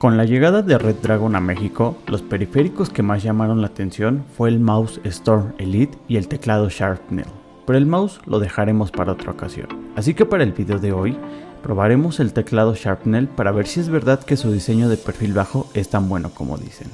Con la llegada de Red Dragon a México, los periféricos que más llamaron la atención fue el mouse Storm Elite y el teclado Sharpnail, pero el mouse lo dejaremos para otra ocasión. Así que para el video de hoy, probaremos el teclado Sharpnail para ver si es verdad que su diseño de perfil bajo es tan bueno como dicen.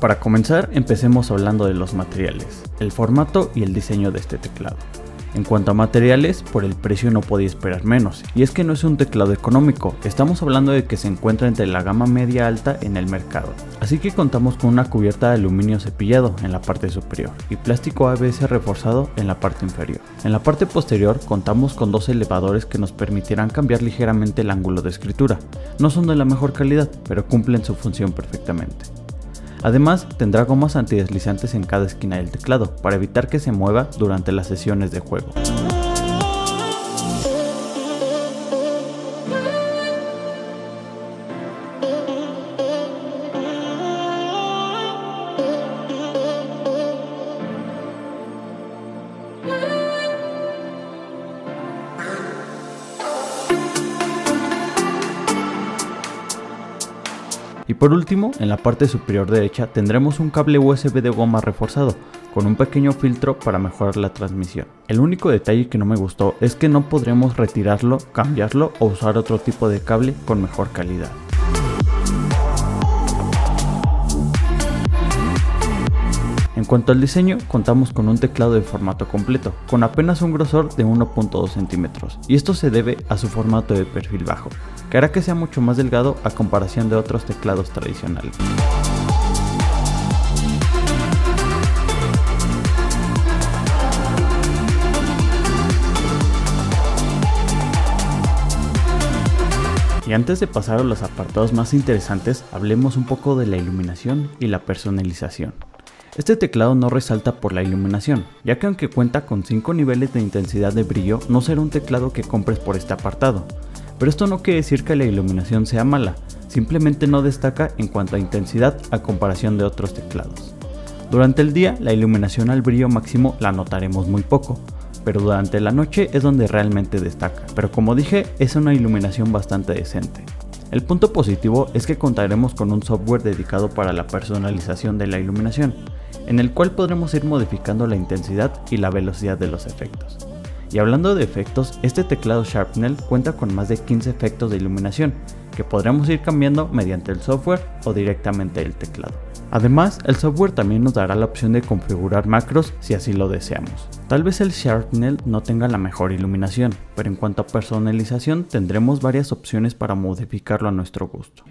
Para comenzar, empecemos hablando de los materiales, el formato y el diseño de este teclado. En cuanto a materiales, por el precio no podía esperar menos, y es que no es un teclado económico, estamos hablando de que se encuentra entre la gama media alta en el mercado. Así que contamos con una cubierta de aluminio cepillado en la parte superior y plástico ABS reforzado en la parte inferior. En la parte posterior contamos con dos elevadores que nos permitirán cambiar ligeramente el ángulo de escritura. No son de la mejor calidad, pero cumplen su función perfectamente. Además, tendrá gomas antideslizantes en cada esquina del teclado para evitar que se mueva durante las sesiones de juego. Por último, en la parte superior derecha tendremos un cable USB de goma reforzado, con un pequeño filtro para mejorar la transmisión. El único detalle que no me gustó es que no podremos retirarlo, cambiarlo o usar otro tipo de cable con mejor calidad. En cuanto al diseño, contamos con un teclado de formato completo, con apenas un grosor de 1.2 centímetros, y esto se debe a su formato de perfil bajo, que hará que sea mucho más delgado a comparación de otros teclados tradicionales. Y antes de pasar a los apartados más interesantes, hablemos un poco de la iluminación y la personalización. Este teclado no resalta por la iluminación, ya que aunque cuenta con 5 niveles de intensidad de brillo, no será un teclado que compres por este apartado. Pero esto no quiere decir que la iluminación sea mala, simplemente no destaca en cuanto a intensidad a comparación de otros teclados. Durante el día, la iluminación al brillo máximo la notaremos muy poco, pero durante la noche es donde realmente destaca. Pero como dije, es una iluminación bastante decente. El punto positivo es que contaremos con un software dedicado para la personalización de la iluminación, en el cual podremos ir modificando la intensidad y la velocidad de los efectos. Y hablando de efectos, este teclado Sharpnail cuenta con más de 15 efectos de iluminación, que podremos ir cambiando mediante el software o directamente el teclado. Además, el software también nos dará la opción de configurar macros si así lo deseamos. Tal vez el Sharpnail no tenga la mejor iluminación, pero en cuanto a personalización tendremos varias opciones para modificarlo a nuestro gusto.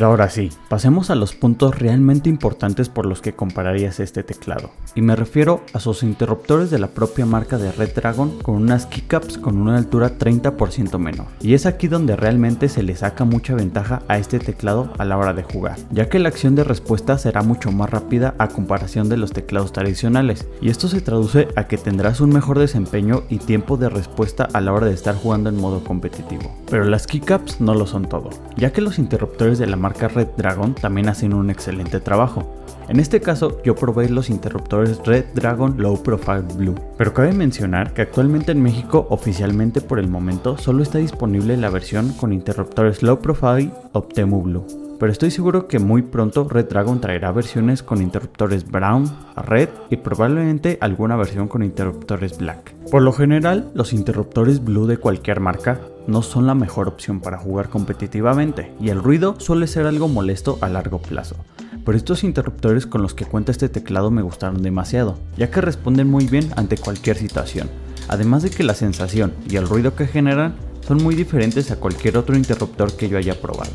Pero ahora sí, pasemos a los puntos realmente importantes por los que compararías este teclado. Y me refiero a sus interruptores de la propia marca de Red Dragon con unas keycaps con una altura 30% menor. Y es aquí donde realmente se le saca mucha ventaja a este teclado a la hora de jugar, ya que la acción de respuesta será mucho más rápida a comparación de los teclados tradicionales. Y esto se traduce a que tendrás un mejor desempeño y tiempo de respuesta a la hora de estar jugando en modo competitivo. Pero las keycaps no lo son todo, ya que los interruptores de la marca Red Dragon también hacen un excelente trabajo. En este caso yo probé los interruptores Red Dragon Low Profile Blue, pero cabe mencionar que actualmente en México oficialmente por el momento solo está disponible la versión con interruptores Low Profile Optemu Blue. pero estoy seguro que muy pronto Red Dragon traerá versiones con interruptores Brown, Red y probablemente alguna versión con interruptores Black. Por lo general, los interruptores Blue de cualquier marca no son la mejor opción para jugar competitivamente y el ruido suele ser algo molesto a largo plazo. Pero estos interruptores con los que cuenta este teclado me gustaron demasiado, ya que responden muy bien ante cualquier situación, además de que la sensación y el ruido que generan son muy diferentes a cualquier otro interruptor que yo haya probado.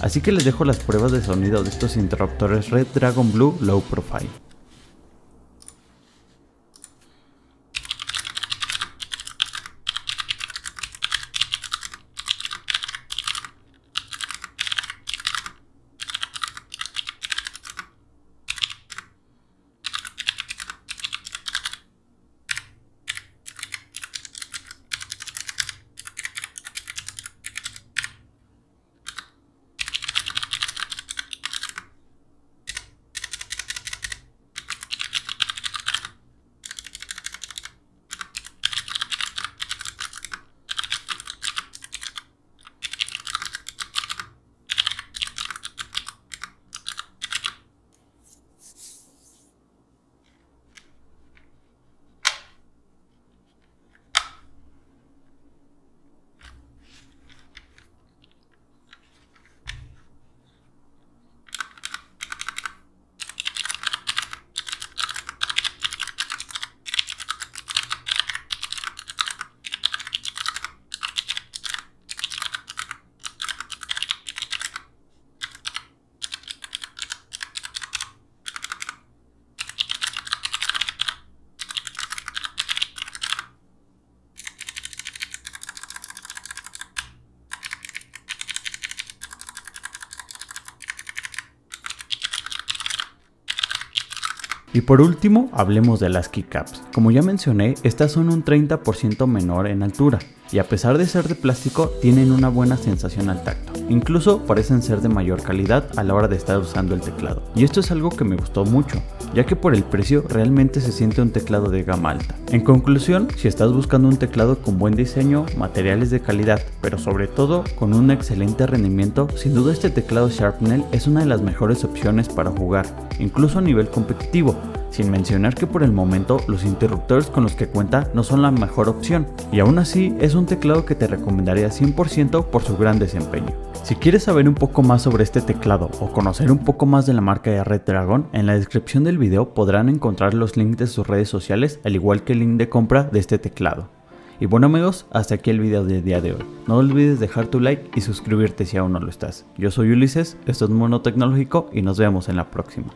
Así que les dejo las pruebas de sonido de estos interruptores Red Dragon Blue Low Profile. Y por último, hablemos de las keycaps. Como ya mencioné, estas son un 30% menor en altura, y a pesar de ser de plástico, tienen una buena sensación al tacto. Incluso parecen ser de mayor calidad a la hora de estar usando el teclado. Y esto es algo que me gustó mucho, ya que por el precio realmente se siente un teclado de gama alta. En conclusión, si estás buscando un teclado con buen diseño, materiales de calidad, pero sobre todo con un excelente rendimiento, sin duda este teclado Sharpnel es una de las mejores opciones para jugar, incluso a nivel competitivo, sin mencionar que por el momento los interruptores con los que cuenta no son la mejor opción, y aún así es un teclado que te recomendaría 100% por su gran desempeño. Si quieres saber un poco más sobre este teclado o conocer un poco más de la marca de Red Dragon, en la descripción del video podrán encontrar los links de sus redes sociales al igual que el link de compra de este teclado. Y bueno amigos, hasta aquí el video del día de hoy. No olvides dejar tu like y suscribirte si aún no lo estás. Yo soy Ulises, esto es Mono Tecnológico y nos vemos en la próxima.